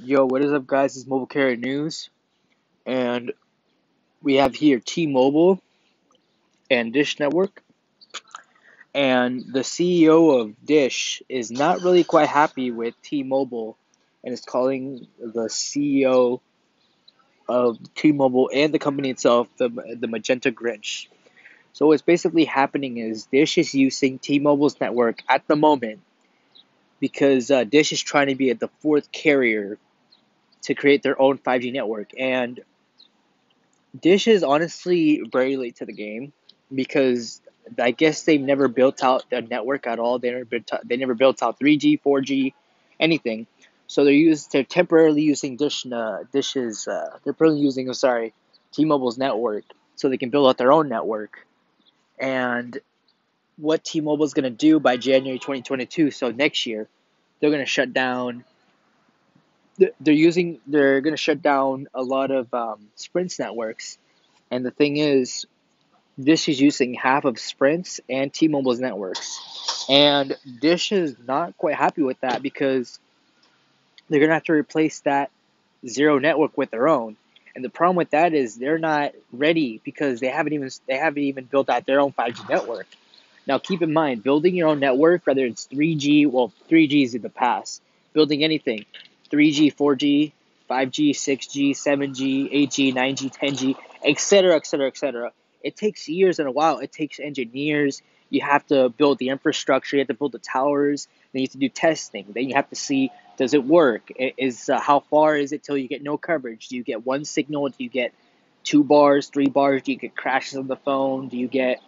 Yo, what is up, guys? It's Mobile Carrier News, and we have here T-Mobile and Dish Network, and the CEO of Dish is not really quite happy with T-Mobile, and is calling the CEO of T-Mobile and the company itself the the Magenta Grinch. So what's basically happening is Dish is using T-Mobile's network at the moment because uh, Dish is trying to be at the fourth carrier to create their own 5G network. And Dish is honestly very late to the game because I guess they've never built out the network at all. They never built, they never built out 3G, 4G, anything. So they're used they're temporarily using Dish uh, Dish's uh, they're probably using I'm sorry T-Mobile's network so they can build out their own network. And what T-Mobile is going to do by January 2022, so next year, they're going to shut down they're using they're going to shut down a lot of um, Sprint's networks, and the thing is, Dish is using half of Sprint's and T-Mobile's networks, and Dish is not quite happy with that because they're going to have to replace that zero network with their own. And the problem with that is they're not ready because they haven't even they haven't even built out their own 5G network. Now keep in mind, building your own network, whether it's 3G, well 3G is in the past, building anything, 3G, 4G, 5G, 6G, 7G, 8G, 9G, 10G, etc., etc., etc. It takes years and a while. It takes engineers. You have to build the infrastructure. You have to build the towers. Then you have to do testing. Then you have to see does it work? Is uh, how far is it till you get no coverage? Do you get one signal? Do you get two bars, three bars? Do you get crashes on the phone? Do you get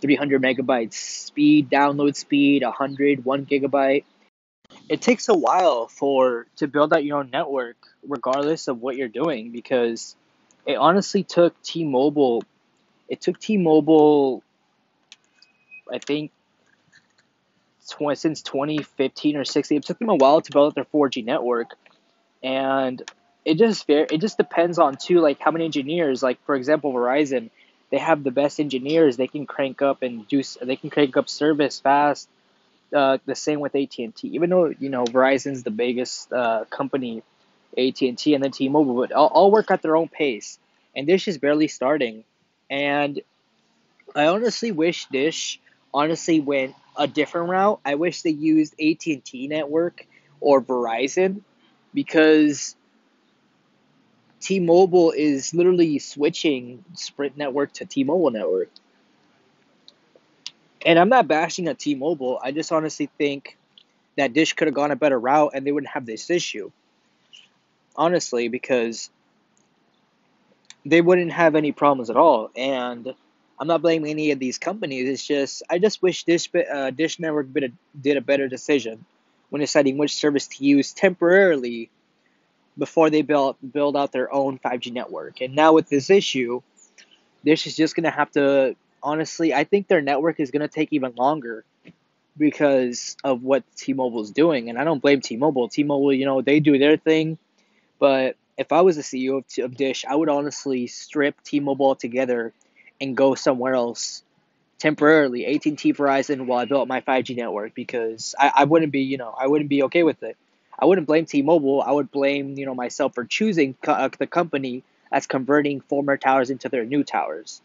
300 megabytes speed, download speed, 100, 1 gigabyte? it takes a while for to build out your own network regardless of what you're doing because it honestly took T-Mobile it took T-Mobile I think tw- since 2015 or 16 it took them a while to build out their 4G network and it just it just depends on too like how many engineers like for example Verizon they have the best engineers they can crank up and do they can crank up service fast uh, the same with AT and T. Even though you know Verizon's the biggest uh, company, AT and T and then T-Mobile, but all, all work at their own pace. And Dish is barely starting. And I honestly wish Dish honestly went a different route. I wish they used AT and T network or Verizon because T-Mobile is literally switching Sprint network to T-Mobile network. And I'm not bashing at T-Mobile. I just honestly think that Dish could have gone a better route and they wouldn't have this issue. Honestly, because they wouldn't have any problems at all. And I'm not blaming any of these companies. It's just I just wish Dish uh, Dish Network did a better decision when deciding which service to use temporarily before they build build out their own 5G network. And now with this issue, Dish is just gonna have to honestly, I think their network is going to take even longer because of what T-Mobile is doing. And I don't blame T-Mobile. T-Mobile, you know, they do their thing. But if I was the CEO of, of Dish, I would honestly strip T-Mobile together and go somewhere else temporarily, AT&T, Verizon, while I built my 5G network because I, I wouldn't be, you know, I wouldn't be okay with it. I wouldn't blame T-Mobile. I would blame, you know, myself for choosing co- uh, the company that's converting former towers into their new towers.